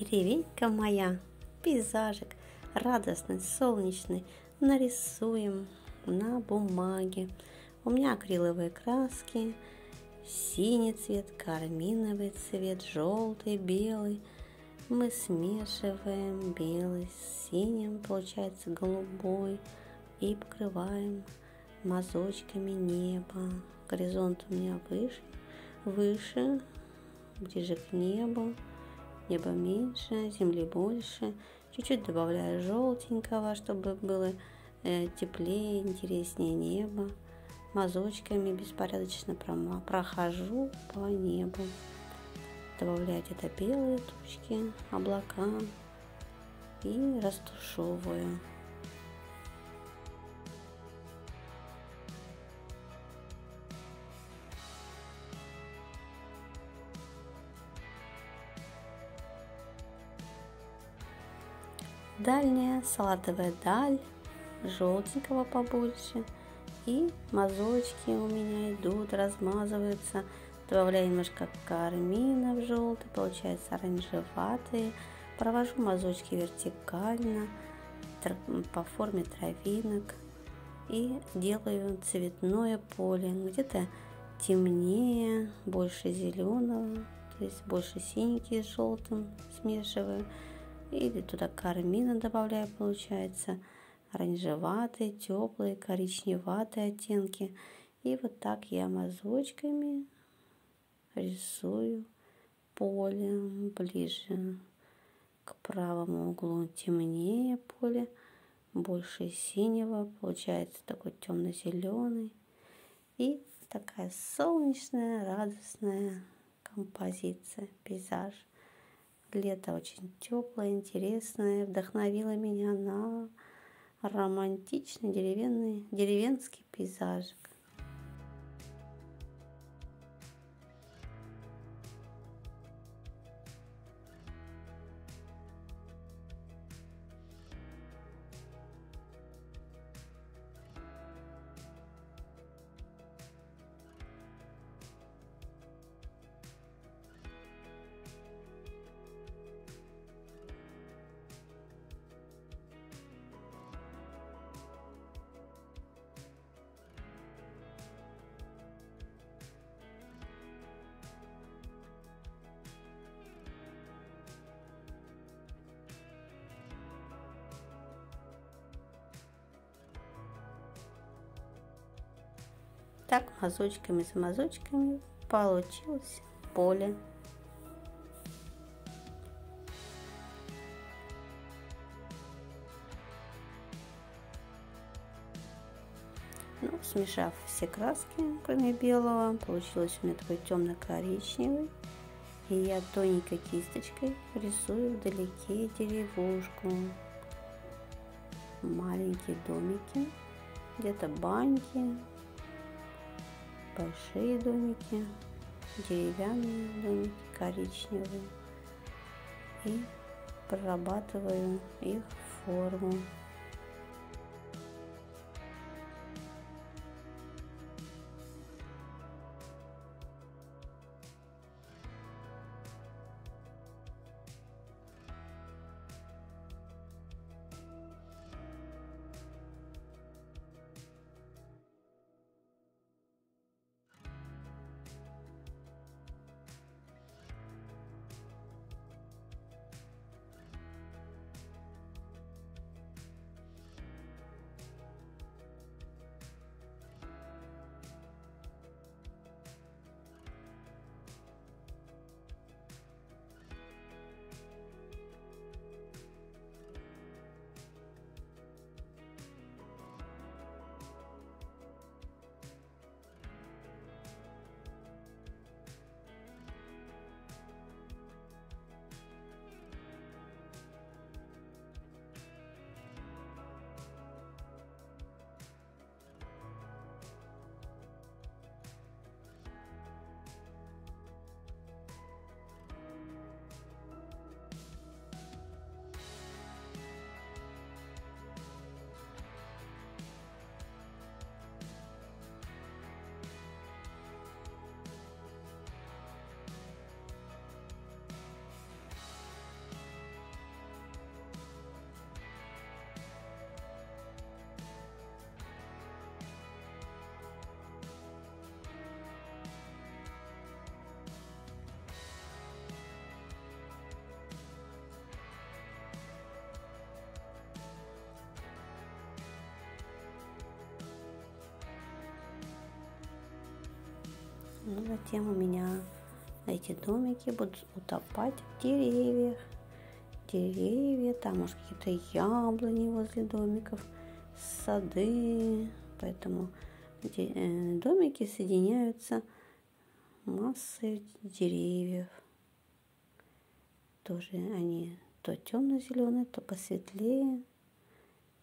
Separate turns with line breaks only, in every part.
Деревенька моя, пейзажик радостный, солнечный, нарисуем на бумаге. У меня акриловые краски, синий цвет, карминовый цвет, желтый, белый. Мы смешиваем белый с синим, получается голубой, и покрываем мазочками неба. Горизонт у меня выше, выше, ближе к небу. Небо меньше, земли больше. Чуть-чуть добавляю желтенького, чтобы было э, теплее, интереснее небо. Мазочками беспорядочно прохожу по небу. Добавлять это белые тучки, облака и растушевываю. Дальняя салатовая даль, желтенького побольше. И мазочки у меня идут, размазываются. Добавляю немножко кармина в желтый, получается оранжеватые. Провожу мазочки вертикально по форме травинок. И делаю цветное поле. Где-то темнее, больше зеленого, то есть больше синенький с желтым смешиваю. Или туда кармина добавляю, получается, оранжеватые, теплые, коричневатые оттенки. И вот так я мазочками рисую поле ближе к правому углу темнее поле, больше синего, получается такой темно-зеленый. И такая солнечная, радостная композиция, пейзаж. Лето очень теплое, интересное, вдохновило меня на романтичный деревенный, деревенский пейзажик. Так мазочками за мазочками получилось поле. Ну, смешав все краски, кроме белого, получилось у меня такой темно-коричневый. И я тоненькой кисточкой рисую вдалеке деревушку. Маленькие домики, где-то баньки, большие домики, деревянные домики, коричневые. И прорабатываю их форму. Ну, затем у меня эти домики будут утопать в деревьях. Деревья, там может какие-то яблони возле домиков, сады. Поэтому э, домики соединяются массой деревьев. Тоже они то темно-зеленые, то посветлее.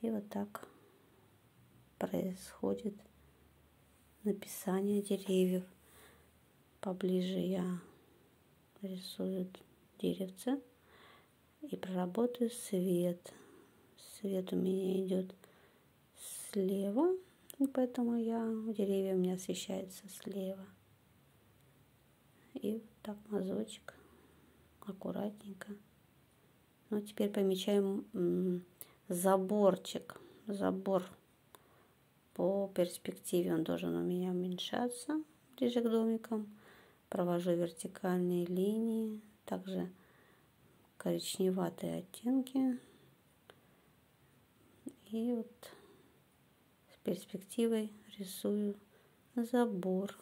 И вот так происходит написание деревьев. Поближе я рисую деревце и проработаю свет. Свет у меня идет слева, поэтому я деревья у меня освещаются слева. И вот так мазочек аккуратненько. Ну, теперь помечаем заборчик. Забор по перспективе он должен у меня уменьшаться ближе к домикам. Провожу вертикальные линии, также коричневатые оттенки. И вот с перспективой рисую забор.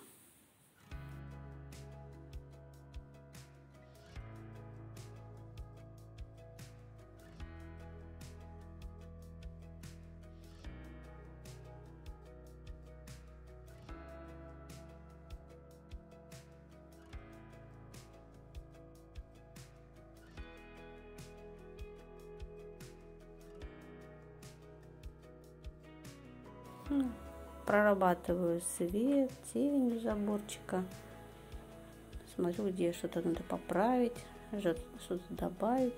Ну, прорабатываю свет, тень заборчика. Смотрю, где что-то надо поправить, что-то добавить.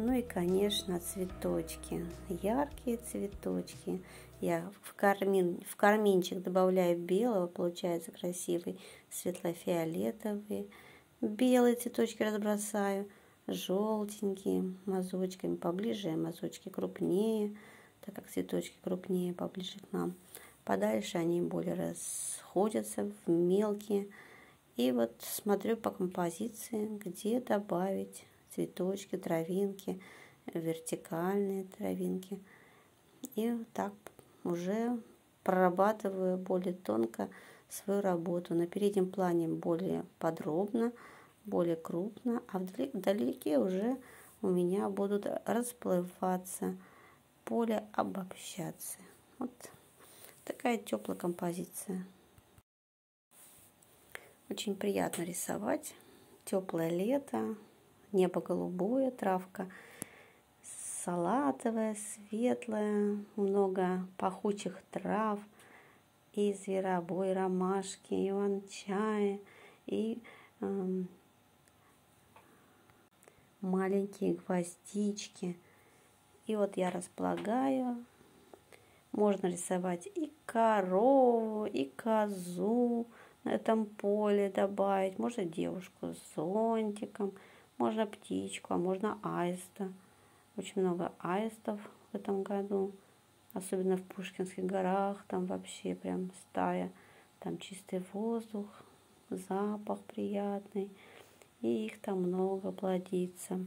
Ну и, конечно, цветочки. Яркие цветочки. Я в, кармин, в карминчик добавляю белого, получается красивый, светло-фиолетовый. Белые цветочки разбросаю, желтенькие мазочками, поближе мазочки крупнее, так как цветочки крупнее, поближе к нам. Подальше они более расходятся в мелкие. И вот смотрю по композиции, где добавить цветочки, травинки, вертикальные травинки. И так уже прорабатываю более тонко свою работу. На переднем плане более подробно, более крупно, а вдалеке уже у меня будут расплываться, более обобщаться. Вот такая теплая композиция. Очень приятно рисовать. Теплое лето, небо голубое, травка салатовая, светлая, много пахучих трав, и зверобой, ромашки, и иван-чая, и э, маленькие гвоздички. И вот я располагаю. Можно рисовать и корову, и козу на этом поле добавить. Можно девушку с зонтиком – можно птичку, а можно аиста. Очень много аистов в этом году. Особенно в Пушкинских горах. Там вообще прям стая. Там чистый воздух, запах приятный. И их там много плодится.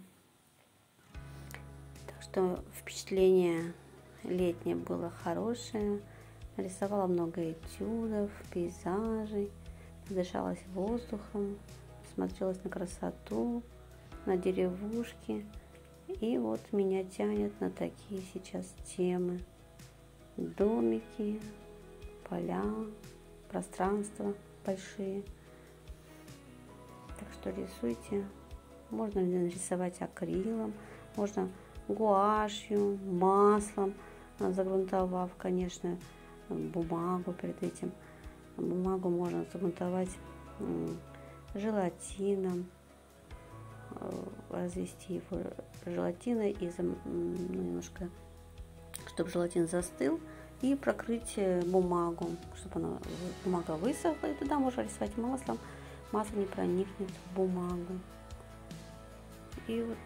Так что впечатление летнее было хорошее. Рисовала много этюдов, пейзажей, дышалась воздухом, смотрелась на красоту на деревушке. И вот меня тянет на такие сейчас темы. Домики, поля, пространства большие. Так что рисуйте. Можно нарисовать акрилом, можно гуашью, маслом, загрунтовав, конечно, бумагу перед этим. Бумагу можно загрунтовать желатином, развести его желатиной и ну, немножко, чтобы желатин застыл, и прокрыть э, бумагу, чтобы она, бумага высохла, и туда можно рисовать маслом, масло не проникнет в бумагу. И вот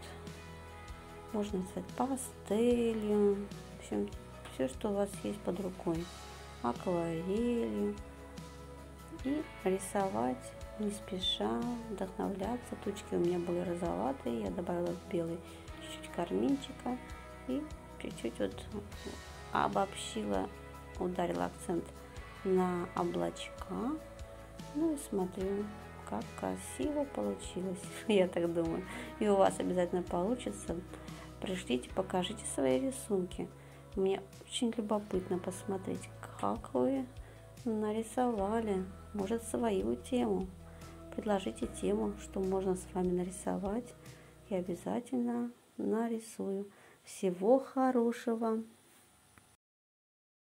можно рисовать пастелью, в общем, все, что у вас есть под рукой, акварелью, и рисовать не спеша, вдохновляться. Тучки у меня были розоватые, я добавила белый чуть-чуть карминчика и чуть-чуть вот обобщила, ударила акцент на облачка. Ну и смотрю, как красиво получилось, я так думаю. И у вас обязательно получится. Пришлите, покажите свои рисунки. Мне очень любопытно посмотреть, как вы нарисовали, может, свою тему. Предложите тему, что можно с вами нарисовать. И обязательно нарисую. Всего хорошего!